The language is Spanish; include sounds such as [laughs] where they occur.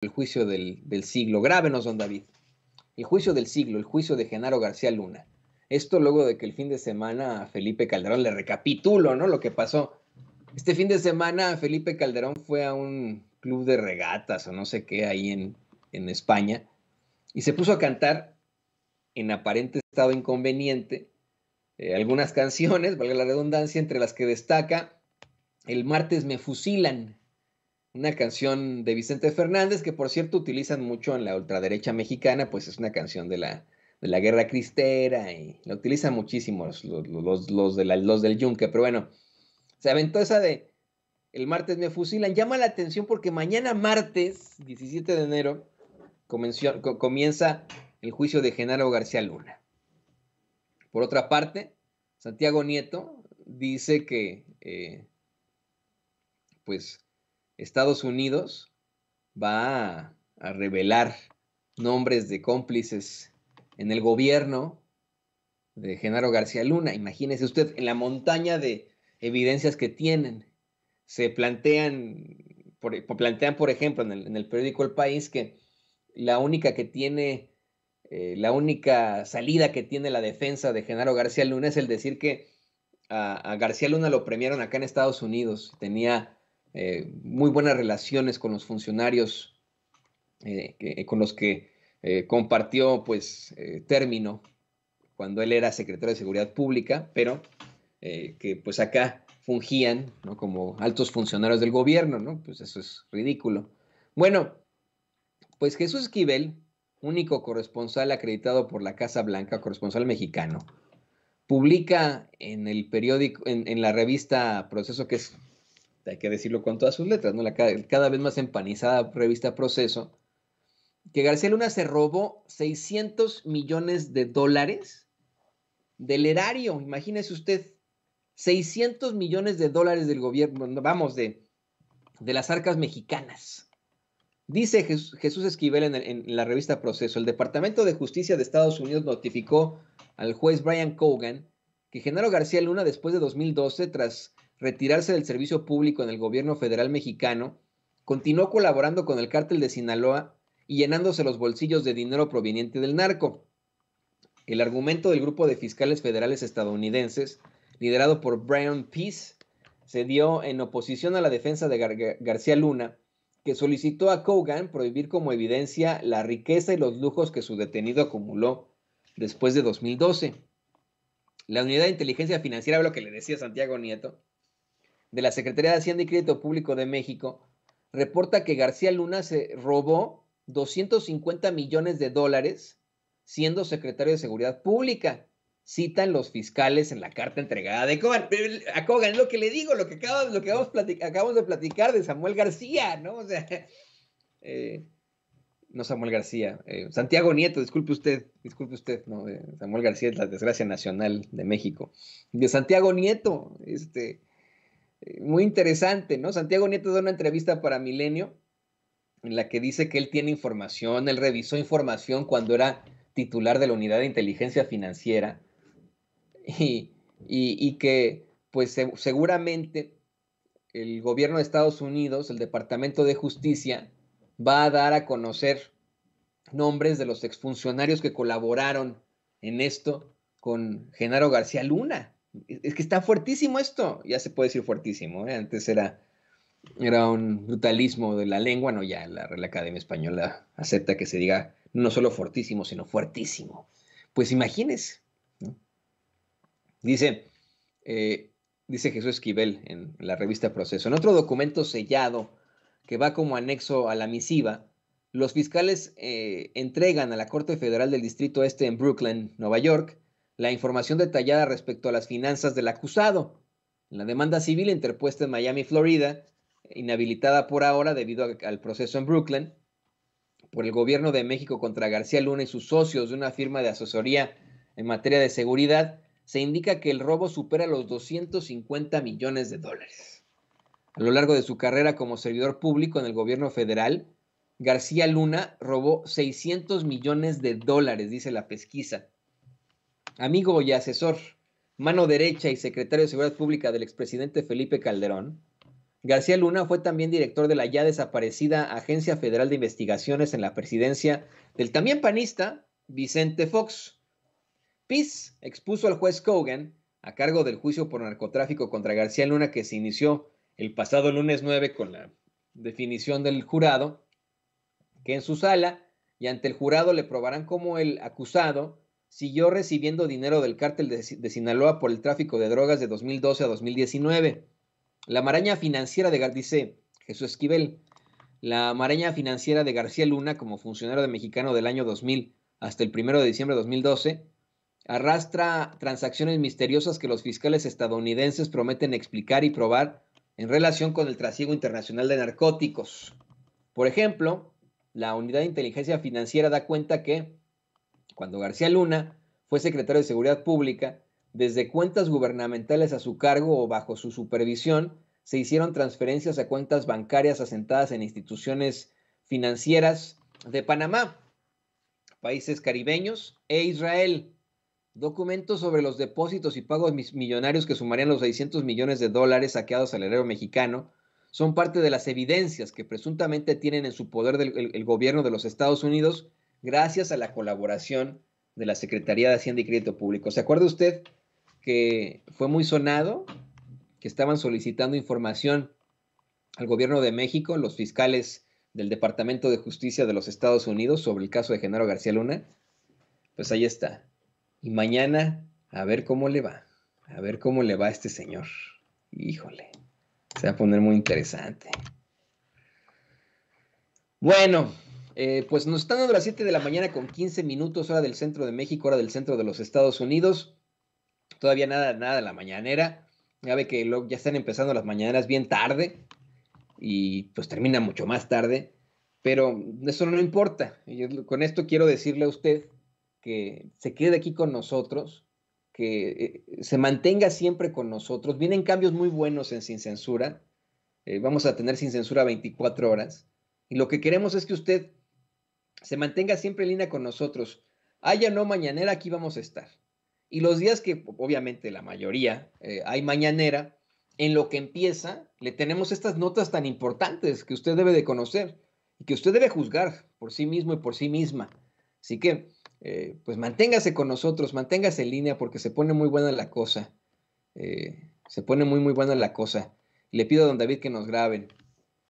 el juicio del, del siglo. Grábenos, don David. El juicio del siglo, el juicio de Genaro García Luna. Esto luego de que el fin de semana a Felipe Calderón le recapitulo, ¿no? Lo que pasó. Este fin de semana Felipe Calderón fue a un club de regatas o no sé qué ahí en, España y se puso a cantar en aparente estado inconveniente eh, algunas [laughs] canciones, valga la redundancia, entre las que destaca El martes me fusilan, una canción de Vicente Fernández que por cierto utilizan mucho en la ultraderecha mexicana, pues es una canción de la, de la guerra cristera y la utilizan muchísimo los, los, los, de los del yunque, pero bueno, se aventó esa de el martes me fusilan. Llama la atención porque mañana martes, 17 de enero, comienza el juicio de Genaro García Luna. Por otra parte, Santiago Nieto dice que, eh, pues, Estados Unidos va a, a revelar nombres de cómplices en el gobierno de Genaro García Luna. Imagínese usted en la montaña de evidencias que tienen. Se plantean, por, plantean, por ejemplo, en el, periódico El País que la única que tiene, eh, la única salida que tiene la defensa de Genaro García Luna es el decir que a, García Luna lo premiaron acá en Estados Unidos. Tenía eh, muy buenas relaciones con los funcionarios eh, con los que eh, compartió pues término cuando él era secretario de Seguridad Pública, pero que pues acá fungían como altos funcionarios del gobierno, ¿no? Pues eso es ridículo. Bueno, pues Jesús Esquivel, único corresponsal acreditado por la Casa Blanca, corresponsal mexicano, publica en el periódico, en, la revista Proceso, que es, hay que decirlo con todas sus letras, ¿no? La cada vez más empanizada revista Proceso, que García Luna se robó 600 millones de dólares del erario. Imagínese usted, 600 millones de dólares del gobierno, vamos, de, de las arcas mexicanas. Dice Jesús, Esquivel en, en, la revista Proceso, el Departamento de Justicia de Estados Unidos notificó al juez Brian Cogan que Genaro García Luna, después de 2012, tras retirarse del servicio público en el gobierno federal mexicano, continuó colaborando con el cártel de Sinaloa y llenándose los bolsillos de dinero proveniente del narco. El argumento del grupo de fiscales federales estadounidenses, liderado por Brian Peace, se dio en oposición a la defensa de García Luna, que solicitó a Kogan prohibir como evidencia la riqueza y los lujos que su detenido acumuló después de 2012. La Unidad de Inteligencia Financiera, lo que le decía Santiago Nieto, de la Secretaría de Hacienda y Crédito Público de México, reporta que García Luna se robó 250 millones de dólares siendo secretario de Seguridad Pública. Citan los fiscales en la carta entregada de Kogan. A es lo que le digo, lo que, acabamos, de platicar de Samuel García, ¿no? O sea, [laughs] eh, no Samuel García, eh, Santiago Nieto, disculpe usted, disculpe usted, no, Samuel García es la desgracia nacional de México. De Santiago Nieto, este, eh, muy interesante, ¿no? Santiago Nieto da una entrevista para Milenio en la que dice que él tiene información, él revisó información cuando era titular de la unidad de inteligencia financiera y, y, que pues seguramente el gobierno de Estados Unidos, el Departamento de Justicia, va a dar a conocer nombres de los exfuncionarios que colaboraron en esto con Genaro García Luna. Es que está fuertísimo esto, ya se puede decir fuertísimo, ¿eh? antes era era un brutalismo de la lengua, no, ya la Academia Española acepta que se diga no solo fortísimo, sino fuertísimo. Pues imagínese. Dice, eh, dice Jesús Esquivel en la revista Proceso, en otro documento sellado que va como anexo a la misiva, los fiscales eh, entregan a la Corte Federal del Distrito Este en Brooklyn, Nueva York, la información detallada respecto a las finanzas del acusado. la demanda civil interpuesta en Miami, Florida, inhabilitada por ahora debido al proceso en Brooklyn por el gobierno de México contra García Luna y sus socios de una firma de asesoría en materia de seguridad, se indica que el robo supera los 250 millones de dólares. A lo largo de su carrera como servidor público en el gobierno federal, García Luna robó 600 millones de dólares, dice la pesquisa. Amigo y asesor, mano derecha y secretario de Seguridad Pública del expresidente Felipe Calderón, García Luna fue también director de la ya desaparecida Agencia Federal de Investigaciones en la presidencia del también panista Vicente Fox. PIS expuso al juez Kogan a cargo del juicio por narcotráfico contra García Luna que se inició el pasado lunes 9 con la definición del jurado, que en su sala y ante el jurado le probarán cómo el acusado siguió recibiendo dinero del cártel de, Sinaloa por el tráfico de drogas de 2012 a 2019. La maraña financiera de, dice Jesús Esquivel, la maraña financiera de García Luna como funcionario de mexicano del año 2000 hasta el 1 de diciembre de 2012 arrastra transacciones misteriosas que los fiscales estadounidenses prometen explicar y probar en relación con el trasiego internacional de narcóticos. Por ejemplo, la Unidad de Inteligencia Financiera da cuenta que cuando García Luna fue secretario de Seguridad Pública, desde cuentas gubernamentales a su cargo o bajo su supervisión, se hicieron transferencias a cuentas bancarias asentadas en instituciones financieras de Panamá, países caribeños e Israel. Documentos sobre los depósitos y pagos millonarios que sumarían los 600 millones de dólares saqueados al herero mexicano son parte de las evidencias que presuntamente tienen en su poder el gobierno de los Estados Unidos gracias a la colaboración de la Secretaría de Hacienda y Crédito Público. ¿Se acuerda usted que fue muy sonado que estaban solicitando información al gobierno de México, los fiscales del Departamento de Justicia de los Estados Unidos sobre el caso de Genaro García Luna? Pues ahí está. Y mañana a ver cómo le va. A ver cómo le va a este señor. Híjole, se va a poner muy interesante. Bueno, eh, pues nos están dando las 7 de la mañana con 15 minutos, hora del centro de México, hora del centro de los Estados Unidos. Todavía nada, nada de la mañanera. Ya ve que ya están empezando las mañaneras bien tarde y pues termina mucho más tarde. Pero eso no importa. con esto quiero decirle a usted que se quede aquí con nosotros, que eh, se mantenga siempre con nosotros. Vienen cambios muy buenos en Sin Censura. Eh, vamos a tener Sin Censura 24 horas. Y lo que queremos es que usted se mantenga siempre en línea con nosotros. Haya no mañanera, aquí vamos a estar. Y los días que, obviamente, la mayoría eh, hay mañanera, en lo que empieza, le tenemos estas notas tan importantes que usted debe de conocer y que usted debe juzgar por sí mismo y por sí misma. Así que, eh, pues manténgase con nosotros, manténgase en línea porque se pone muy buena la cosa. Eh, se pone muy, muy buena la cosa. Le pido a don David que nos graben.